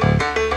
Música